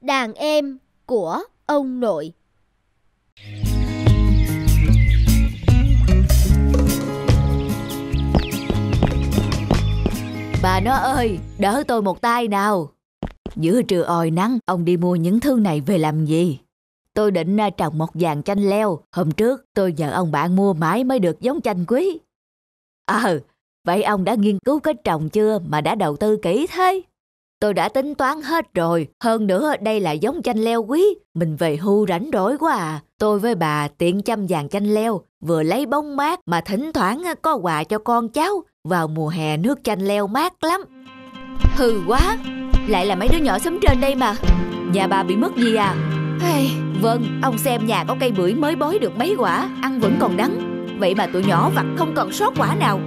Đàn em của ông nội Bà nó ơi, đỡ tôi một tay nào. Giữa trưa oi nắng, ông đi mua những thứ này về làm gì? Tôi định à, trồng một vàng chanh leo. Hôm trước tôi nhờ ông bạn mua mãi mới được giống chanh quý. Ờ, vậy ông đã nghiên cứu cách trồng chưa mà đã đầu tư kỹ thế? Tôi đã tính toán hết rồi. Hơn nữa đây là giống chanh leo quý. Mình về hưu rảnh rỗi quá à. Tôi với bà tiện chăm vàng chanh leo. Vừa lấy bóng mát mà thỉnh thoảng à, có quà cho con cháu. Vào mùa hè nước chanh leo mát lắm. Hừ quá, lại là mấy đứa nhỏ sống trên đây mà. Nhà bà bị mất gì à? Hey, vâng, ông xem nhà có cây bưởi mới bói được mấy quả, ăn vẫn còn đắng. Vậy mà tụi nhỏ vặt không còn sót quả nào.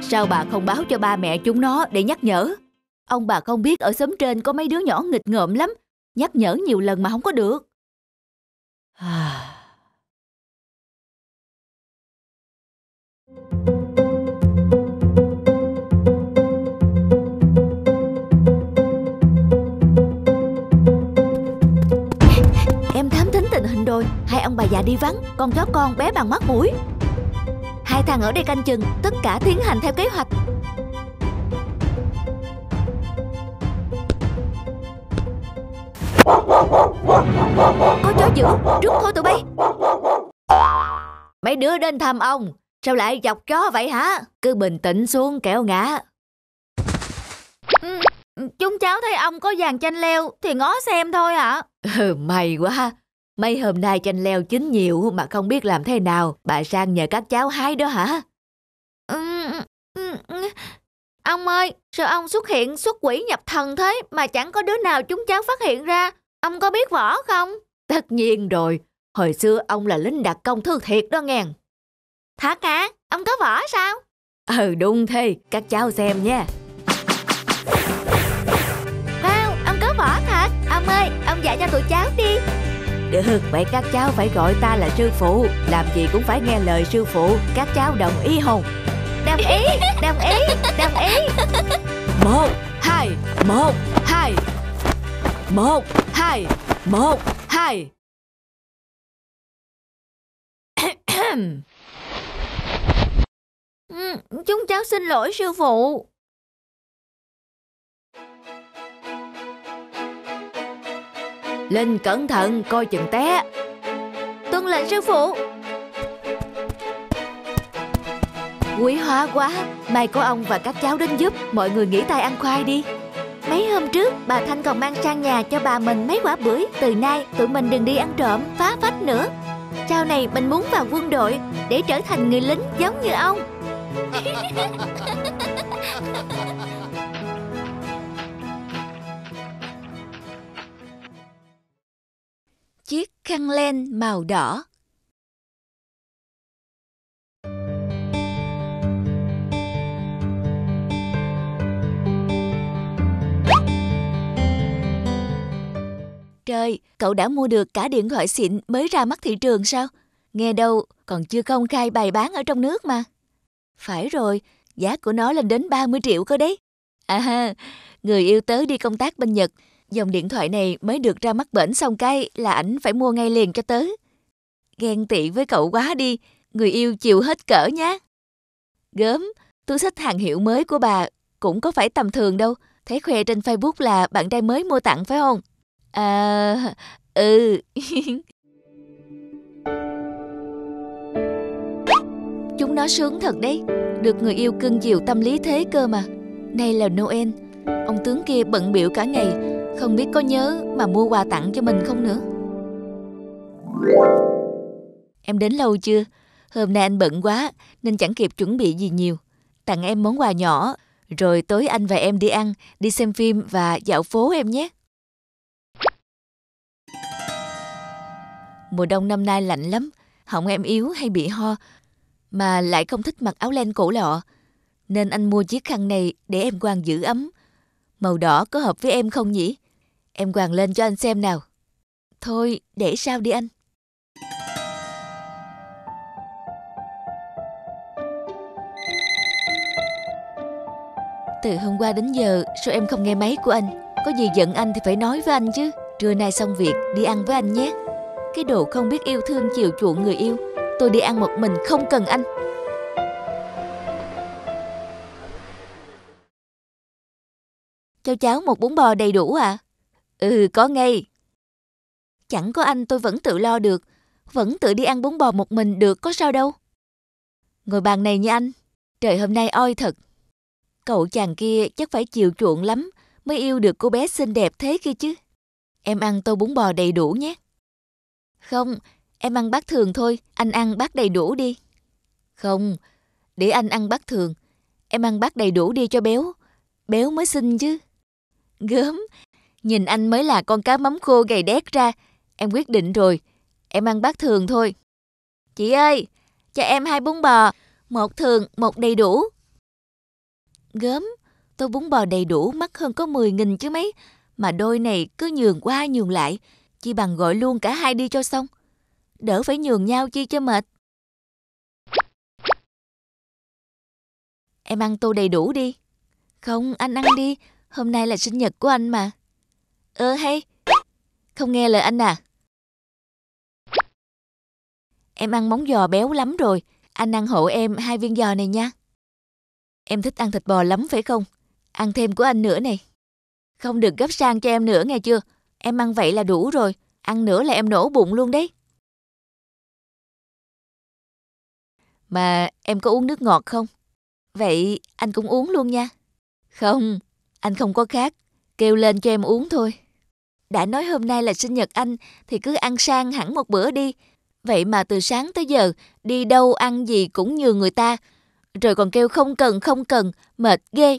Sao bà không báo cho ba mẹ chúng nó để nhắc nhở? Ông bà không biết ở xóm trên có mấy đứa nhỏ nghịch ngợm lắm. Nhắc nhở nhiều lần mà không có được. Em thám thính tình hình rồi Hai ông bà già đi vắng, Con chó con bé bằng mắt mũi Hai thằng ở đây canh chừng, Tất cả tiến hành theo kế hoạch Có chó dữ Rút thôi tụi bay Mấy đứa đến thăm ông Sao lại chọc chó vậy hả Cứ bình tĩnh xuống kẻo ngã Chúng cháu thấy ông có vàng chanh leo Thì ngó xem thôi ạ Ừ may quá Mấy hôm nay chanh leo chín nhiều mà không biết làm thế nào. Bà sang nhờ các cháu hái đó hả? Ông ơi, sao ông xuất hiện xuất quỷ nhập thần thế mà chẳng có đứa nào chúng cháu phát hiện ra? Ông có biết võ không? Tất nhiên rồi. Hồi xưa ông là lính đặc công thư thiệt đó nghe. Thật hả? Ông có võ sao? Ừ đúng thế, các cháu xem nha. Wow, ông có võ thật. Ông ơi, ông dạy cho tụi cháu đi. Được, vậy các cháu phải gọi ta là sư phụ Làm gì cũng phải nghe lời sư phụ Các cháu đồng ý không? Đồng ý, đồng ý, đồng ý Một, hai, một, hai Một, hai, một, hai. Ừ, Chúng cháu xin lỗi sư phụ. Linh cẩn thận coi chừng té. Tuân lệnh sư phụ. Quý hóa quá May có ông và các cháu đến giúp. Mọi người nghỉ tay ăn khoai đi Mấy hôm trước, bà Thanh còn mang sang nhà cho bà mình mấy quả bưởi. Từ nay, tụi mình đừng đi ăn trộm, Phá phách nữa. Sau này, mình muốn vào quân đội Để trở thành người lính giống như ông. Chiếc khăn len màu đỏ. Trời, cậu đã mua được cả điện thoại xịn mới ra mắt thị trường sao? Nghe đâu, còn chưa công khai bày bán ở trong nước mà. Phải rồi, giá của nó lên đến 30 triệu cơ đấy. À, người yêu tớ đi công tác bên Nhật, dòng điện thoại này mới được ra mắt bển xong cái là ảnh phải mua ngay liền cho tớ. Ghen tị với cậu quá đi, người yêu chịu hết cỡ nhá. Gớm, túi sách hàng hiệu mới của bà cũng có phải tầm thường đâu. Thấy khoe trên Facebook là bạn trai mới mua tặng phải không? À, ừ. Chúng nó sướng thật đấy, được người yêu cưng chiều tâm lý thế cơ mà. Nay là Noel, ông tướng kia bận biểu cả ngày, không biết có nhớ mà mua quà tặng cho mình không nữa. Em đến lâu chưa? Hôm nay anh bận quá nên chẳng kịp chuẩn bị gì nhiều. Tặng em món quà nhỏ, rồi tối anh và em đi ăn, đi xem phim và dạo phố em nhé. Mùa đông năm nay lạnh lắm, họng em yếu hay bị ho, mà lại không thích mặc áo len cổ lọ. Nên anh mua chiếc khăn này để em quàng giữ ấm. Màu đỏ có hợp với em không nhỉ? Em quàng lên cho anh xem nào. Thôi, để sao đi anh. Từ hôm qua đến giờ sao em không nghe máy của anh? Có gì giận anh thì phải nói với anh chứ. Trưa nay xong việc đi ăn với anh nhé. Cái đồ không biết yêu thương chiều chuộng người yêu. Tôi đi ăn một mình không cần anh. Cho cháu một bún bò đầy đủ à? Ừ, có ngay. Chẳng có anh tôi vẫn tự lo được. Vẫn tự đi ăn bún bò một mình được có sao đâu. Ngồi bàn này nha anh. Trời hôm nay oi thật. Cậu chàng kia chắc phải chiều chuộng lắm mới yêu được cô bé xinh đẹp thế kia chứ. Em ăn tô bún bò đầy đủ nhé. Không, em ăn bát thường thôi, anh ăn bát đầy đủ đi. Không, để anh ăn bát thường, em ăn bát đầy đủ đi cho béo. Béo mới xinh chứ. Gớm, nhìn anh mới là con cá mắm khô gầy đét ra. Em quyết định rồi, em ăn bát thường thôi. Chị ơi, cho em hai bún bò, một thường, một đầy đủ. Gớm, tôi bún bò đầy đủ mắc hơn có 10 nghìn chứ mấy. Mà đôi này cứ nhường qua nhường lại, chi bằng gọi luôn cả hai đi cho xong. Đỡ phải nhường nhau chi cho mệt. Em ăn tô đầy đủ đi. Không, anh ăn đi. Hôm nay là sinh nhật của anh mà. Ơ hay. Không nghe lời anh à? Em ăn móng giò béo lắm rồi. Anh ăn hộ em hai viên giò này nha. Em thích ăn thịt bò lắm phải không? Ăn thêm của anh nữa này. Không được gấp sang cho em nữa nghe chưa? Em ăn vậy là đủ rồi. Ăn nữa là em nổ bụng luôn đấy. Mà em có uống nước ngọt không? Vậy anh cũng uống luôn nha. Không, anh không có khác. Kêu lên cho em uống thôi. Đã nói hôm nay là sinh nhật anh thì cứ ăn sang hẳn một bữa đi. Vậy mà từ sáng tới giờ đi đâu ăn gì cũng như người ta. Rồi còn kêu không cần không cần, mệt ghê.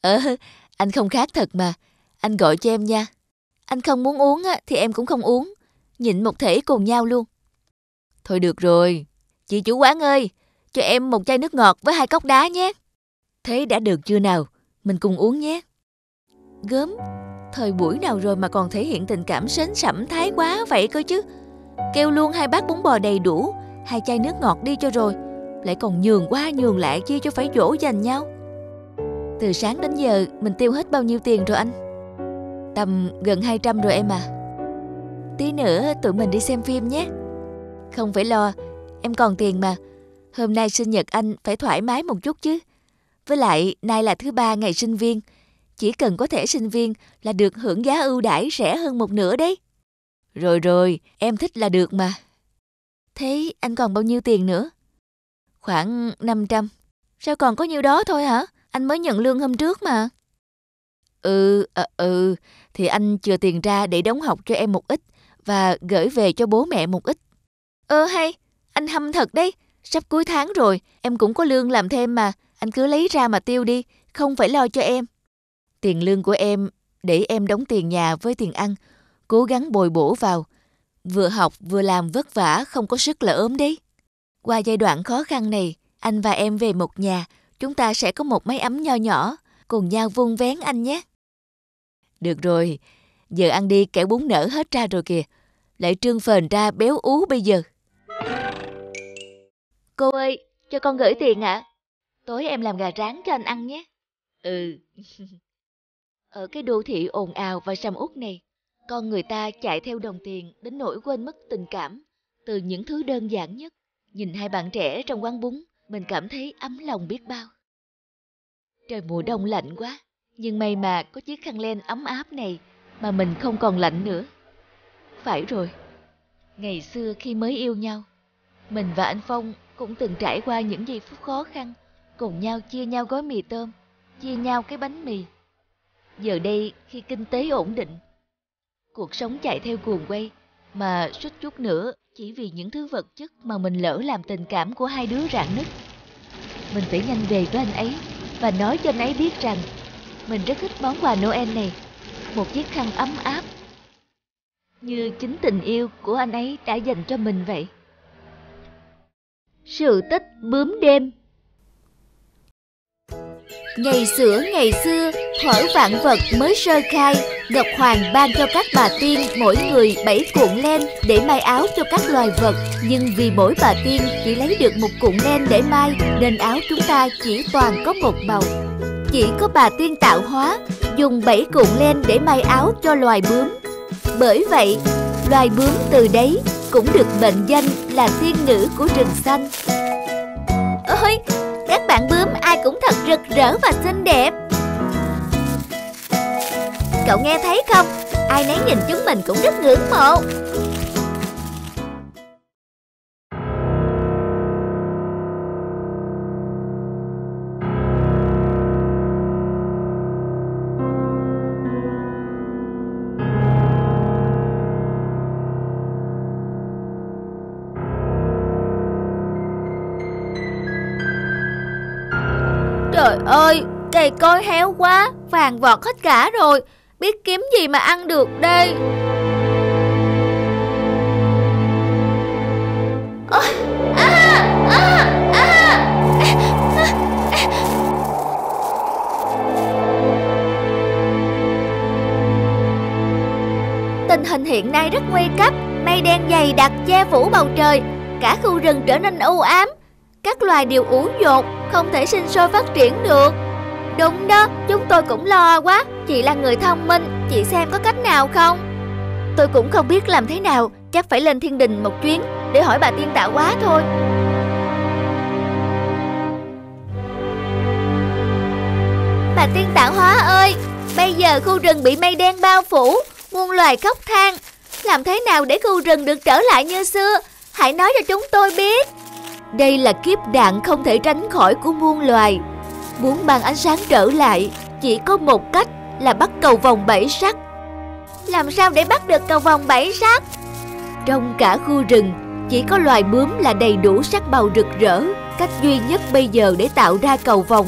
Ờ, anh không khác thật mà. Anh gọi cho em nha. Anh không muốn uống á, thì em cũng không uống. Nhịn một thể cùng nhau luôn. Thôi được rồi. Chị chủ quán ơi, cho em một chai nước ngọt với hai cốc đá nhé. Thế đã được chưa nào? Mình cùng uống nhé. Gớm, thời buổi nào rồi mà còn thể hiện tình cảm sến sẩm thái quá vậy cơ chứ. Kêu luôn hai bát bún bò đầy đủ, hai chai nước ngọt đi cho rồi. Lại còn nhường qua nhường lại chia cho phải dỗ dành nhau. Từ sáng đến giờ mình tiêu hết bao nhiêu tiền rồi anh? Tầm gần 200 rồi em à. Tí nữa tụi mình đi xem phim nhé. Không phải lo, em còn tiền mà. Hôm nay sinh nhật anh phải thoải mái một chút chứ. Với lại, nay là thứ ba ngày sinh viên. Chỉ cần có thẻ sinh viên là được hưởng giá ưu đãi rẻ hơn một nửa đấy. Rồi rồi, em thích là được mà. Thế anh còn bao nhiêu tiền nữa? Khoảng 500. Sao còn có nhiêu đó thôi hả? Anh mới nhận lương hôm trước mà. Ừ, à, ừ, thì anh chừa tiền ra để đóng học cho em một ít và gửi về cho bố mẹ một ít. Ơ ờ, hay, anh hâm thật đấy. Sắp cuối tháng rồi, em cũng có lương làm thêm mà. Anh cứ lấy ra mà tiêu đi, không phải lo cho em. Tiền lương của em để em đóng tiền nhà với tiền ăn, cố gắng bồi bổ vào. Vừa học vừa làm vất vả, không có sức là ốm đấy. Qua giai đoạn khó khăn này, anh và em về một nhà, chúng ta sẽ có một máy ấm nho nhỏ, cùng nhau vun vén anh nhé. Được rồi, giờ ăn đi kẻo bún nở hết ra rồi kìa. Lại trương phền ra béo ú bây giờ. Cô ơi, cho con gửi tiền ạ. À? Tối em làm gà rán cho anh ăn nhé. Ừ. Ở cái đô thị ồn ào và sầm uất này, con người ta chạy theo đồng tiền đến nỗi quên mất tình cảm từ những thứ đơn giản nhất. Nhìn hai bạn trẻ trong quán bún, mình cảm thấy ấm lòng biết bao. Trời mùa đông lạnh quá, nhưng may mà có chiếc khăn len ấm áp này mà mình không còn lạnh nữa. Phải rồi, ngày xưa khi mới yêu nhau, mình và anh Phong cũng từng trải qua những giây phút khó khăn, cùng nhau chia nhau gói mì tôm, chia nhau cái bánh mì. Giờ đây khi kinh tế ổn định, cuộc sống chạy theo cuồng quay mà suýt chút nữa chỉ vì những thứ vật chất mà mình lỡ làm tình cảm của hai đứa rạn nứt. Mình phải nhanh về với anh ấy và nói cho anh ấy biết rằng mình rất thích món quà Noel này, một chiếc khăn ấm áp như chính tình yêu của anh ấy đã dành cho mình vậy. Sự tích bướm đêm Ngày xưa ngày xưa, thuở vạn vật mới sơ khai, Ngọc Hoàng ban cho các bà tiên mỗi người bảy cuộn len để may áo cho các loài vật. Nhưng vì mỗi bà tiên chỉ lấy được một cuộn len để may, nên áo chúng ta chỉ toàn có một màu. Chỉ có bà tiên tạo hóa, dùng bảy cuộn len để may áo cho loài bướm. Bởi vậy, loài bướm từ đấy cũng được mệnh danh là tiên nữ của rừng xanh. Ôi, các bạn bướm ai cũng thật rực rỡ và xinh đẹp. Cậu nghe thấy không? Ai nấy nhìn chúng mình cũng rất ngưỡng mộ. Ơi, cây cối héo quá, vàng vọt hết cả rồi. Biết kiếm gì mà ăn được đây. Ôi, à, à, à. Tình hình hiện nay rất nguy cấp, mây đen dày đặc che phủ bầu trời, cả khu rừng trở nên u ám. Các loài đều ủ dột, không thể sinh sôi phát triển được. Đúng đó, chúng tôi cũng lo quá. Chị là người thông minh, chị xem có cách nào không? Tôi cũng không biết làm thế nào, chắc phải lên thiên đình một chuyến để hỏi bà tiên tạo quá thôi. Bà tiên tạo hóa ơi, bây giờ khu rừng bị mây đen bao phủ, muôn loài khóc than. Làm thế nào để khu rừng được trở lại như xưa? Hãy nói cho chúng tôi biết. Đây là kiếp đạn không thể tránh khỏi của muôn loài. Muốn mang ánh sáng trở lại, chỉ có một cách là bắt cầu vòng bảy sắc. Làm sao để bắt được cầu vòng bảy sắc? Trong cả khu rừng, chỉ có loài bướm là đầy đủ sắc màu rực rỡ. Cách duy nhất bây giờ để tạo ra cầu vòng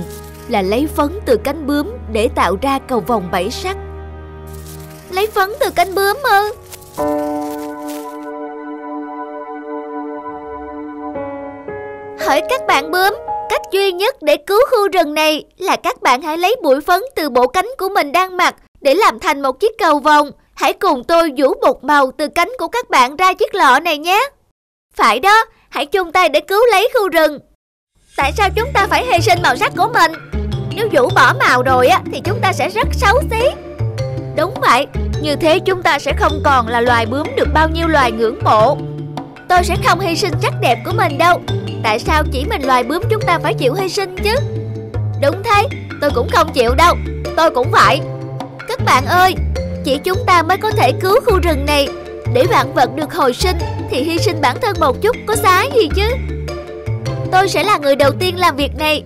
là lấy phấn từ cánh bướm để tạo ra cầu vòng bảy sắc. Lấy phấn từ cánh bướm ư? Hỏi các bạn bướm, cách duy nhất để cứu khu rừng này là các bạn hãy lấy bụi phấn từ bộ cánh của mình đang mặc để làm thành một chiếc cầu vòng. Hãy cùng tôi vũ bột màu từ cánh của các bạn ra chiếc lọ này nhé. Phải đó, hãy chung tay để cứu lấy khu rừng. Tại sao chúng ta phải hy sinh màu sắc của mình? Nếu vũ bỏ màu rồi á thì chúng ta sẽ rất xấu xí. Đúng vậy, như thế chúng ta sẽ không còn là loài bướm được bao nhiêu loài ngưỡng mộ. Tôi sẽ không hy sinh sắc đẹp của mình đâu Tại sao chỉ mình loài bướm chúng ta phải chịu hy sinh chứ? Đúng thế, Tôi cũng không chịu đâu, Tôi cũng vậy. Các bạn ơi, Chỉ chúng ta mới có thể cứu khu rừng này. Để vạn vật được hồi sinh Thì hy sinh bản thân một chút có xá gì chứ? Tôi sẽ là người đầu tiên làm việc này.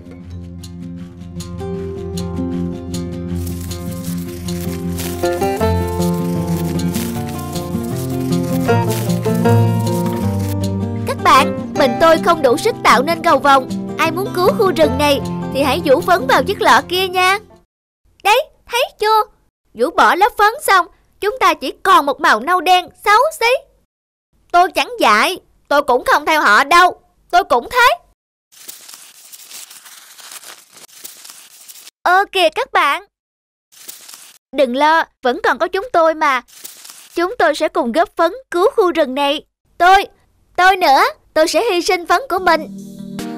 Mình tôi không đủ sức tạo nên cầu vòng Ai muốn cứu khu rừng này Thì hãy vũ phấn vào chiếc lọ kia nha. Đấy, thấy chưa? Vũ bỏ lớp phấn xong Chúng ta chỉ còn một màu nâu đen xấu xí. Tôi chẳng dạy Tôi cũng không theo họ đâu Tôi cũng thế Ơ kìa các bạn. Đừng lo, vẫn còn có chúng tôi mà. Chúng tôi sẽ cùng góp phấn cứu khu rừng này. Tôi, tôi nữa. Tôi sẽ hy sinh phấn của mình.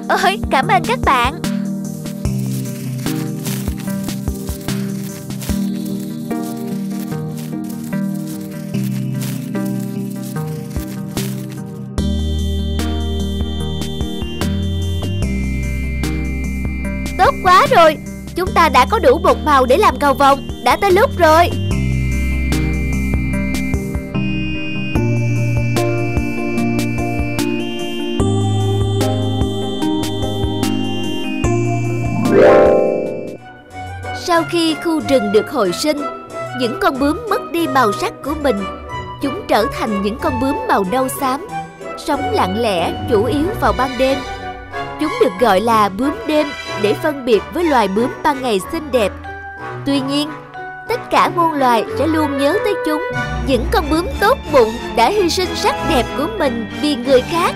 Ôi, cảm ơn các bạn. Tốt quá rồi. Chúng ta đã có đủ bột màu để làm cầu vòng Đã tới lúc rồi. Sau khi khu rừng được hồi sinh, những con bướm mất đi màu sắc của mình. Chúng trở thành những con bướm màu nâu xám, sống lặng lẽ chủ yếu vào ban đêm. Chúng được gọi là bướm đêm để phân biệt với loài bướm ban ngày xinh đẹp. Tuy nhiên, tất cả muôn loài sẽ luôn nhớ tới chúng, những con bướm tốt bụng đã hy sinh sắc đẹp của mình vì người khác.